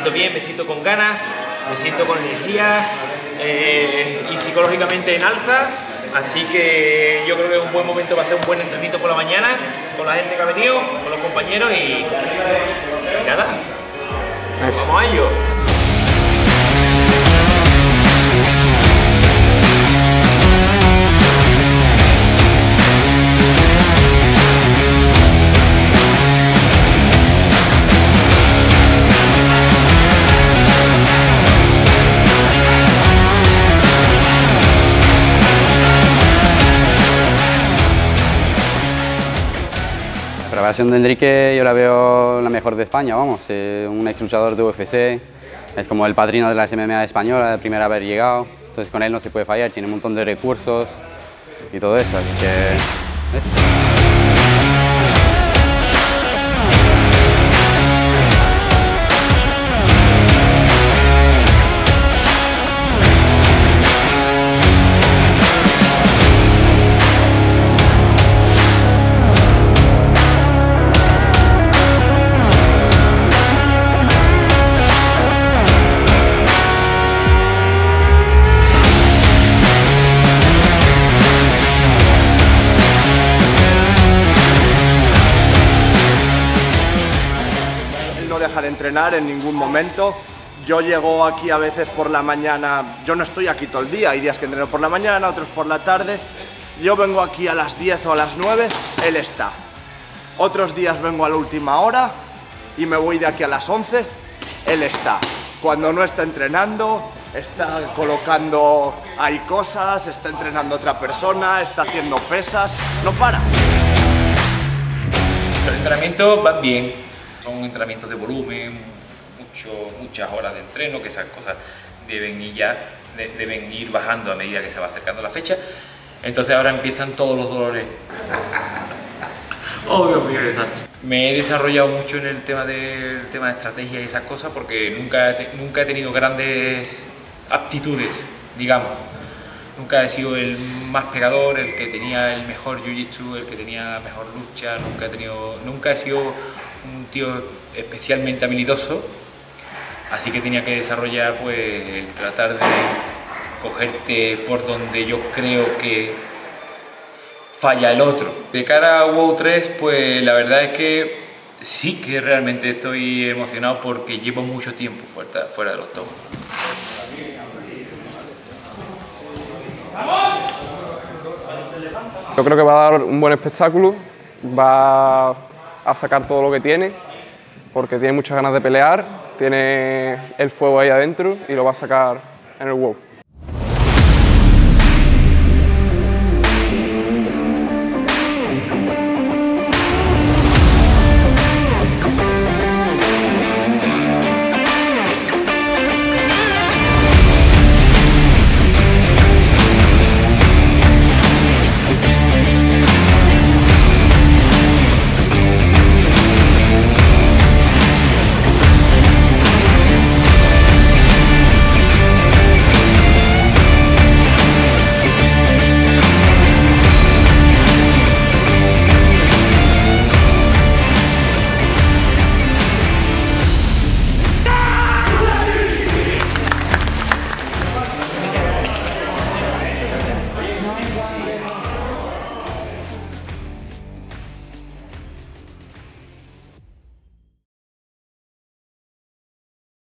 siento bien, me siento con ganas, me siento con energía eh, y psicológicamente en alza. Así que yo creo que es un buen momento para hacer un buen entrenamiento por la mañana con la gente que ha venido, con los compañeros y, y nada. Vamos a ello. Preparación de Enrique yo la veo la mejor de España, vamos, eh, un ex luchador de UFC, es como el padrino de la MMA española, el primero a haber llegado, entonces con él no se puede fallar, tiene un montón de recursos y todo eso, así que... eso. No deja de entrenar en ningún momento. Yo llego aquí a veces por la mañana, yo no estoy aquí todo el día, hay días que entreno por la mañana, otros por la tarde. Yo vengo aquí a las 10 o a las 9, él está. Otros días vengo a la última hora y me voy de aquí a las 11, él está. Cuando no está entrenando, está colocando ahí cosas, está entrenando otra persona, está haciendo pesas, no para. Los entrenamientos van bien, son entrenamientos de volumen, mucho, muchas horas de entreno, que esas cosas deben ir ya, de- deben ir bajando a medida que se va acercando la fecha. Entonces ahora empiezan todos los dolores. Oh, qué tanto. Me he desarrollado mucho en el tema del tema de estrategia y esas cosas porque nunca, nunca he tenido grandes aptitudes, digamos. Nunca he sido el más pegador, el que tenía el mejor jiu-jitsu, el que tenía la mejor lucha, nunca he, tenido, nunca he sido un tío especialmente habilidoso, así que tenía que desarrollar pues el tratar de cogerte por donde yo creo que falla el otro. De cara a WoW 3, pues la verdad es que sí que realmente estoy emocionado porque llevo mucho tiempo fuera, de los tomos. Yo creo que va a dar un buen espectáculo, va a sacar todo lo que tiene, porque tiene muchas ganas de pelear, tiene el fuego ahí adentro y lo va a sacar en el WoW.